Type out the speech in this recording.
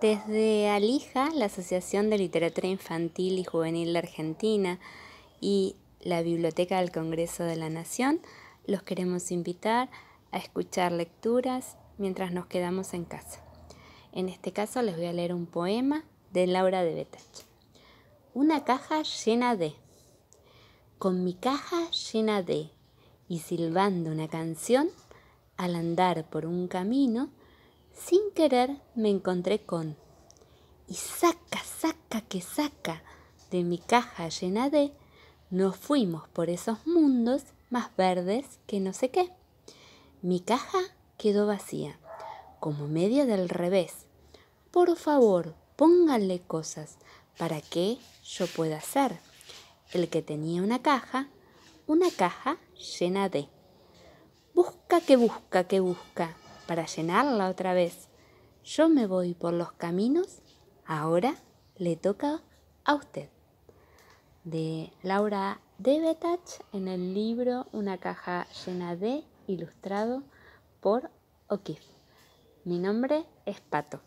Desde Alija, la Asociación de Literatura Infantil y Juvenil de Argentina y la Biblioteca del Congreso de la Nación, los queremos invitar a escuchar lecturas mientras nos quedamos en casa. En este caso les voy a leer un poema de Laura de Betach. Una caja llena de. Con mi caja llena de y silbando una canción, al andar por un camino, sin querer me encontré con. Y saca, saca, que saca de mi caja llena de, nos fuimos por esos mundos más verdes que no sé qué. Mi caja quedó vacía, como medio del revés. Por favor, pónganle cosas para que yo pueda ser el que tenía una caja, una caja llena de. Busca que busca que busca para llenarla otra vez. Yo me voy por los caminos, ahora le toca a usted. De Laura Debetach en el libro Una caja llena de, ilustrado por O'Keeffe. Mi nombre es Pato.